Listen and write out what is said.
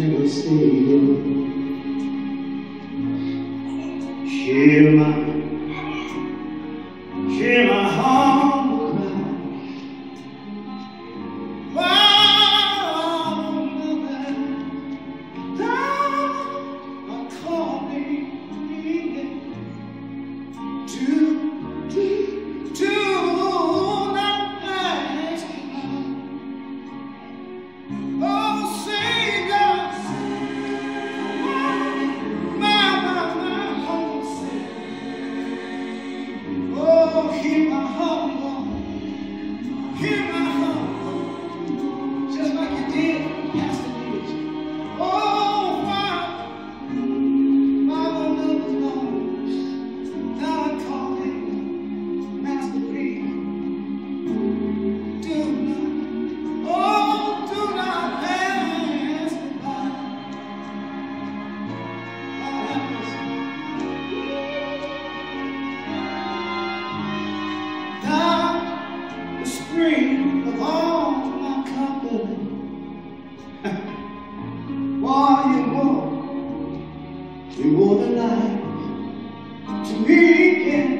Hear my, hear my heart. Give of all my company. Why you want, you want a life to me, yeah.